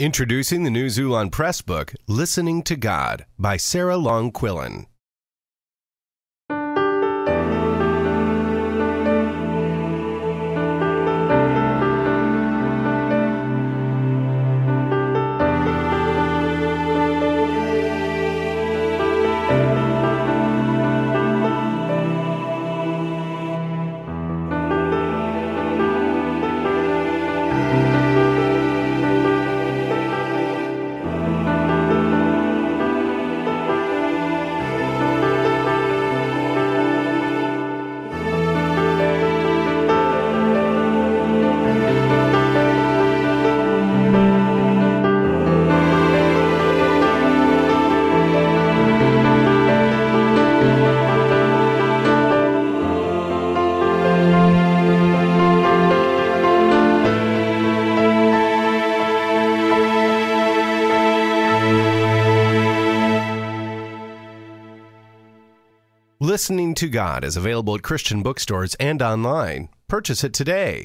Introducing the new Xulon Press book, Listening to God by Sarah Long Quillen. Listening to God is available at Christian bookstores and online. Purchase it today.